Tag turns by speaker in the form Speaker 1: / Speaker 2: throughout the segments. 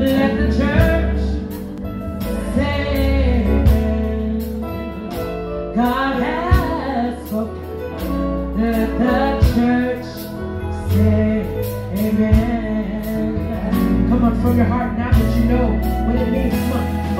Speaker 1: Let the church say. God has spoken. Let the church say amen. Come on, from your heart now that you know what it means. Come on.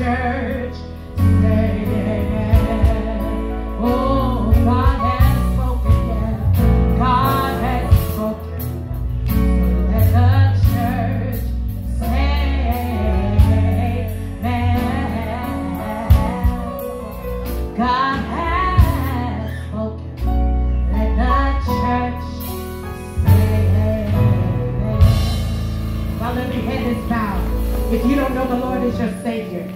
Speaker 1: church today. Oh, God has spoken, yeah. God has spoken. Let the church say, man. God has spoken. Let the church say, man. Now let me head this down. If you don't know the Lord is your Savior,